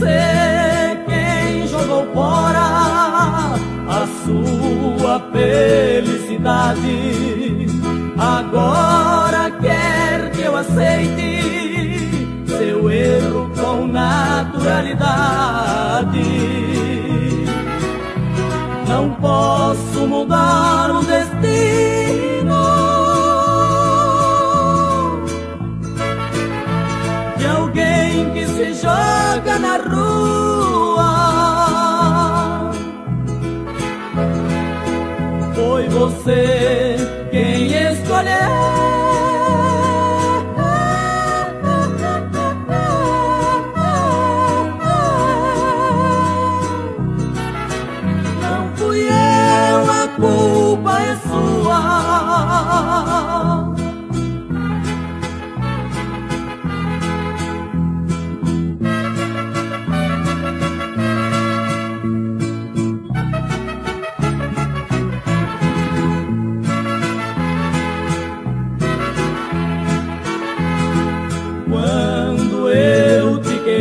você quem jogou fora a sua felicidade. Agora quer que eu aceite seu erro com naturalidade. Não posso mudar o destino de alguém que se joga na rua. Foi você quem escolheu.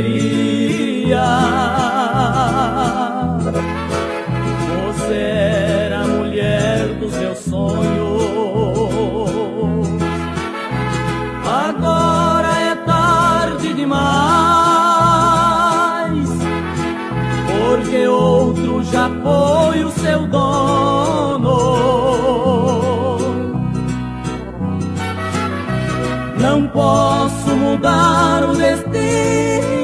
Queria, você era a mulher dos meus sonhos. Agora é tarde demais, porque outro já foi o seu dono. Não posso mudar o destino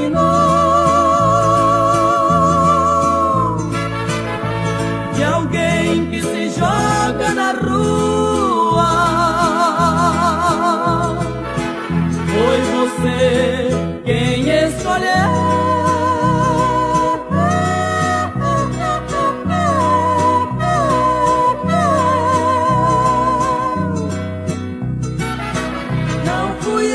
escolheu. Não fui eu.